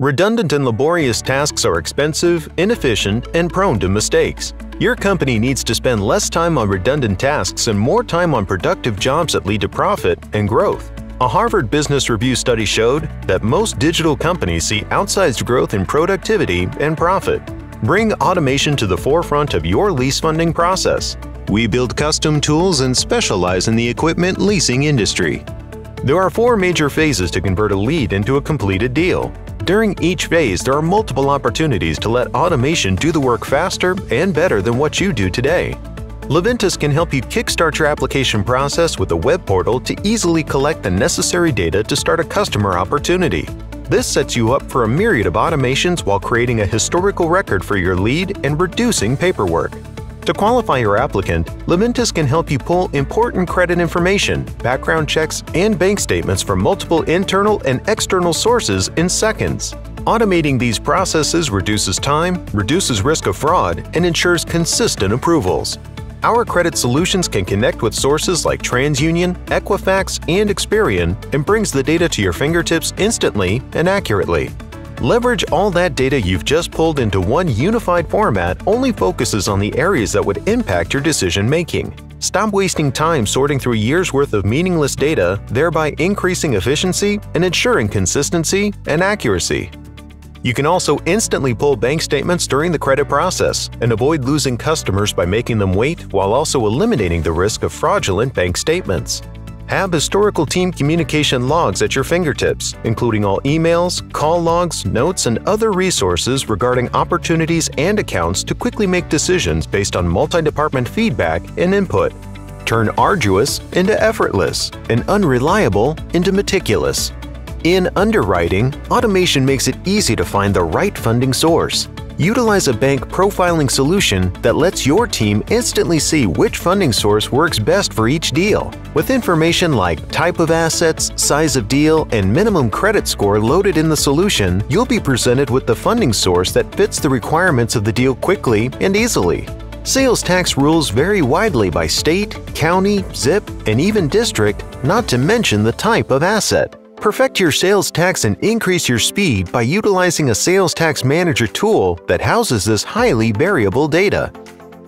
Redundant and laborious tasks are expensive, inefficient, and prone to mistakes. Your company needs to spend less time on redundant tasks and more time on productive jobs that lead to profit and growth. A Harvard Business Review study showed that most digital companies see outsized growth in productivity and profit. Bring automation to the forefront of your lease funding process. We build custom tools and specialize in the equipment leasing industry. There are four major phases to convert a lead into a completed deal. During each phase, there are multiple opportunities to let automation do the work faster and better than what you do today. Liventus can help you kickstart your application process with a web portal to easily collect the necessary data to start a customer opportunity. This sets you up for a myriad of automations while creating a historical record for your lead and reducing paperwork. To qualify your applicant, Liventus can help you pull important credit information, background checks, and bank statements from multiple internal and external sources in seconds. Automating these processes reduces time, reduces risk of fraud, and ensures consistent approvals. Our credit solutions can connect with sources like TransUnion, Equifax, and Experian and brings the data to your fingertips instantly and accurately. Leverage all that data you've just pulled into one unified format only focuses on the areas that would impact your decision making. Stop wasting time sorting through years worth of meaningless data, thereby increasing efficiency and ensuring consistency and accuracy. You can also instantly pull bank statements during the credit process and avoid losing customers by making them wait while also eliminating the risk of fraudulent bank statements. Have historical team communication logs at your fingertips, including all emails, call logs, notes, and other resources regarding opportunities and accounts to quickly make decisions based on multi-department feedback and input. Turn arduous into effortless and unreliable into meticulous. In underwriting, automation makes it easy to find the right funding source. Utilize a bank profiling solution that lets your team instantly see which funding source works best for each deal. With information like type of assets, size of deal, and minimum credit score loaded in the solution, you'll be presented with the funding source that fits the requirements of the deal quickly and easily. Sales tax rules vary widely by state, county, zip, and even district, not to mention the type of asset. Perfect your sales tax and increase your speed by utilizing a sales tax manager tool that houses this highly variable data.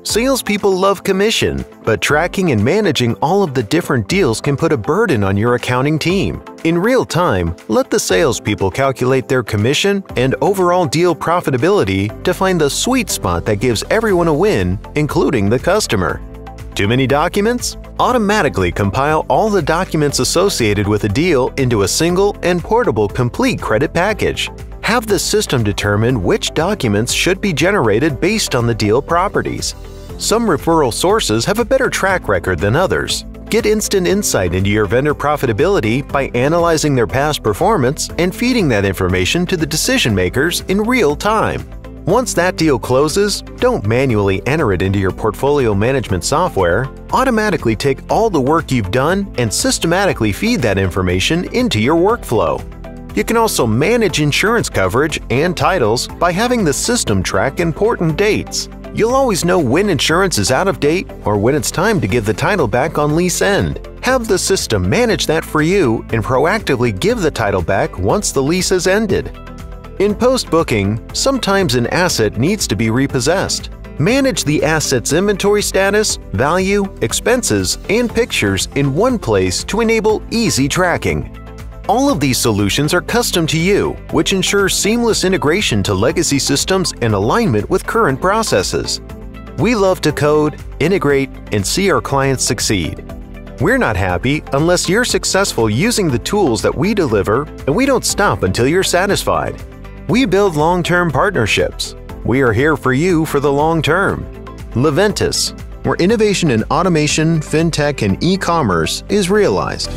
Salespeople love commission, but tracking and managing all of the different deals can put a burden on your accounting team. In real time, let the salespeople calculate their commission and overall deal profitability to find the sweet spot that gives everyone a win, including the customer. Too many documents? Automatically compile all the documents associated with a deal into a single and portable complete credit package. Have the system determine which documents should be generated based on the deal properties. Some referral sources have a better track record than others. Get instant insight into your vendor profitability by analyzing their past performance and feeding that information to the decision makers in real time. Once that deal closes, don't manually enter it into your portfolio management software. Automatically take all the work you've done and systematically feed that information into your workflow. You can also manage insurance coverage and titles by having the system track important dates. You'll always know when insurance is out of date or when it's time to give the title back on lease end. Have the system manage that for you and proactively give the title back once the lease has ended. In post-booking, sometimes an asset needs to be repossessed. Manage the asset's inventory status, value, expenses, and pictures in one place to enable easy tracking. All of these solutions are custom to you, which ensures seamless integration to legacy systems and alignment with current processes. We love to code, integrate, and see our clients succeed. We're not happy unless you're successful using the tools that we deliver, and we don't stop until you're satisfied. We build long-term partnerships. We are here for you for the long term. Liventus, where innovation in automation, fintech, and e-commerce is realized.